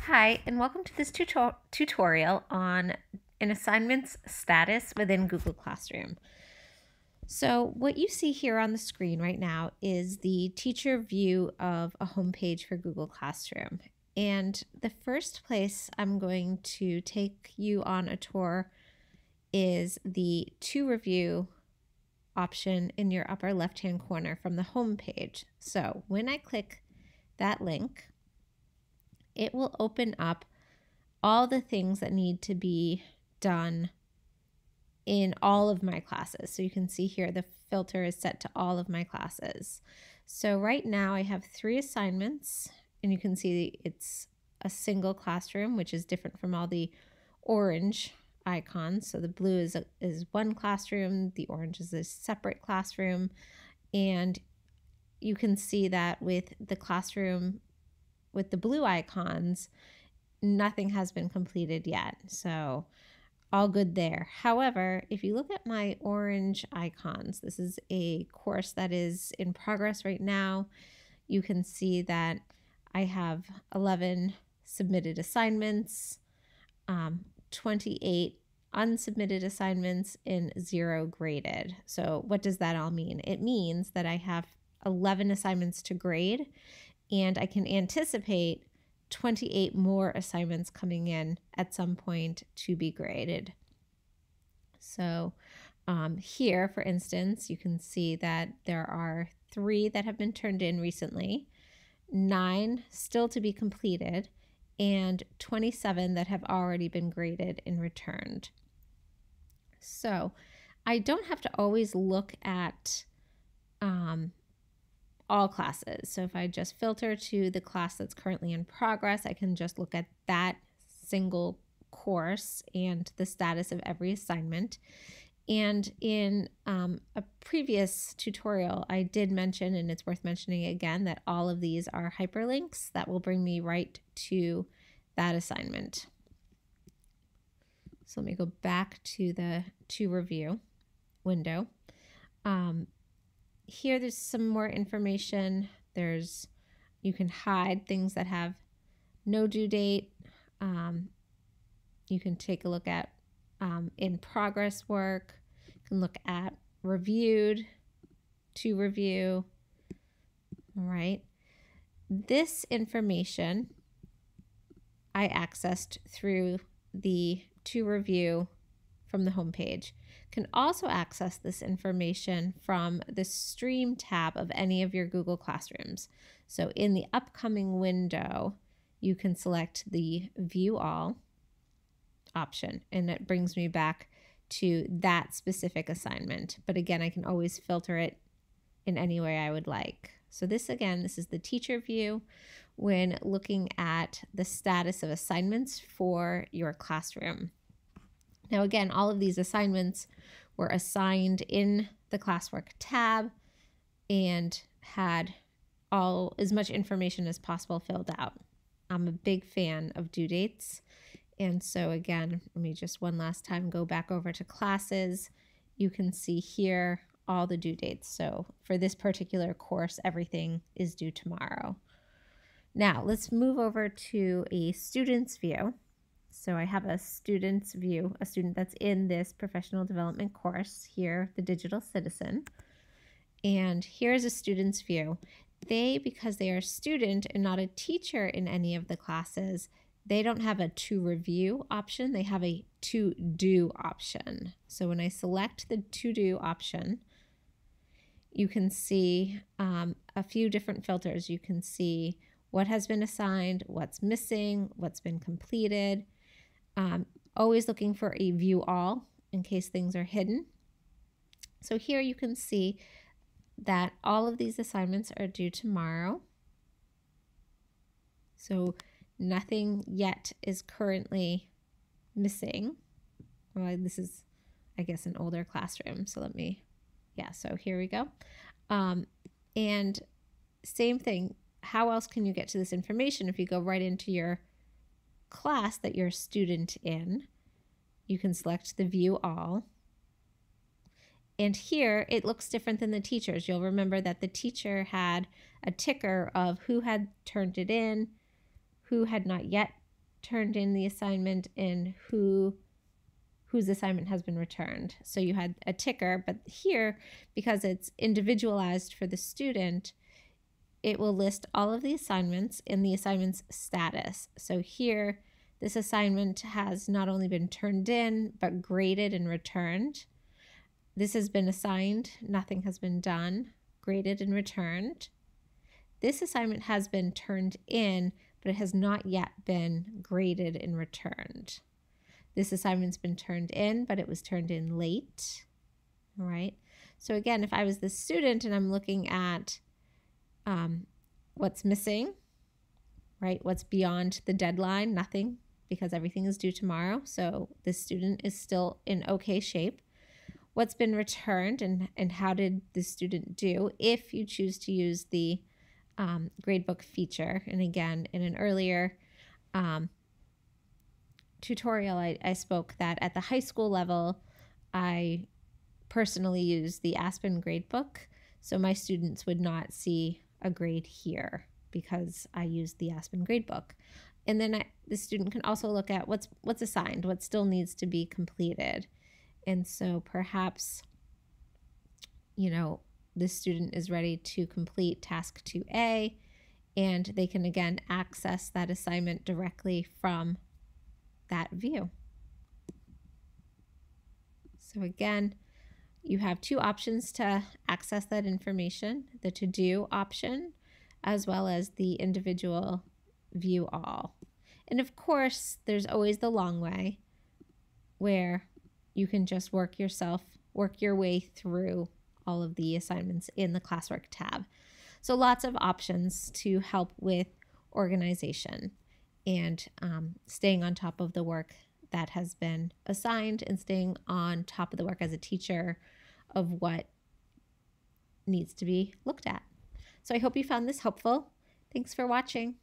Hi, and welcome to this tuto tutorial on an assignment's status within Google Classroom. So what you see here on the screen right now is the teacher view of a homepage for Google Classroom. And the first place I'm going to take you on a tour is the to review option in your upper left hand corner from the home page. So when I click that link, it will open up all the things that need to be done in all of my classes. So you can see here the filter is set to all of my classes. So right now I have three assignments and you can see it's a single classroom, which is different from all the orange icons. So the blue is, a, is one classroom, the orange is a separate classroom. And you can see that with the classroom with the blue icons, nothing has been completed yet. So all good there. However, if you look at my orange icons, this is a course that is in progress right now. You can see that I have 11 submitted assignments, um, 28 unsubmitted assignments, and zero graded. So what does that all mean? It means that I have 11 assignments to grade and I can anticipate 28 more assignments coming in at some point to be graded. So um, here, for instance, you can see that there are three that have been turned in recently, nine still to be completed, and 27 that have already been graded and returned. So I don't have to always look at um, all classes. So if I just filter to the class that's currently in progress, I can just look at that single course and the status of every assignment. And in um, a previous tutorial, I did mention, and it's worth mentioning again, that all of these are hyperlinks that will bring me right to that assignment. So let me go back to the to review window. Um, here there's some more information. There's you can hide things that have no due date. Um, you can take a look at um, in progress work. You can look at reviewed to review. All right. This information I accessed through the to review from the home page can also access this information from the Stream tab of any of your Google Classrooms. So in the upcoming window, you can select the View All option, and it brings me back to that specific assignment. But again, I can always filter it in any way I would like. So this again, this is the teacher view when looking at the status of assignments for your classroom. Now, again, all of these assignments were assigned in the classwork tab and had all as much information as possible filled out. I'm a big fan of due dates. And so again, let me just one last time go back over to classes. You can see here all the due dates. So for this particular course, everything is due tomorrow. Now let's move over to a student's view. So I have a student's view, a student that's in this professional development course here, the digital citizen. And here's a student's view. They, because they are a student and not a teacher in any of the classes, they don't have a to review option. They have a to do option. So when I select the to do option, you can see um, a few different filters. You can see what has been assigned, what's missing, what's been completed, um, always looking for a view all in case things are hidden. So here you can see that all of these assignments are due tomorrow. So nothing yet is currently missing. Well, this is, I guess, an older classroom. So let me, yeah, so here we go. Um, and same thing, how else can you get to this information if you go right into your class that you're a student in, you can select the view all. And here it looks different than the teachers. You'll remember that the teacher had a ticker of who had turned it in, who had not yet turned in the assignment and who whose assignment has been returned. So you had a ticker, but here, because it's individualized for the student, it will list all of the assignments in the assignment's status. So here, this assignment has not only been turned in, but graded and returned. This has been assigned, nothing has been done, graded and returned. This assignment has been turned in, but it has not yet been graded and returned. This assignment's been turned in, but it was turned in late. right? So again, if I was the student and I'm looking at um, what's missing, right? What's beyond the deadline? Nothing because everything is due tomorrow. So the student is still in okay shape. What's been returned and, and how did the student do if you choose to use the um, gradebook feature? And again, in an earlier um, tutorial, I, I spoke that at the high school level, I personally use the Aspen gradebook. So my students would not see a grade here because I use the Aspen gradebook. And then I, the student can also look at what's what's assigned, what still needs to be completed. And so perhaps you know, the student is ready to complete task 2A and they can again access that assignment directly from that view. So again, you have two options to access that information, the to do option, as well as the individual view all. And of course, there's always the long way where you can just work yourself, work your way through all of the assignments in the classwork tab. So lots of options to help with organization and um, staying on top of the work that has been assigned and staying on top of the work as a teacher of what needs to be looked at. So I hope you found this helpful. Thanks for watching.